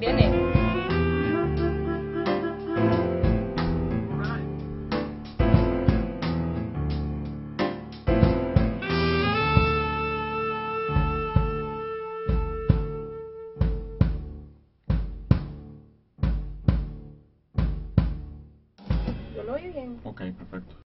Viene. ¿Lo oye bien? Ok, perfecto.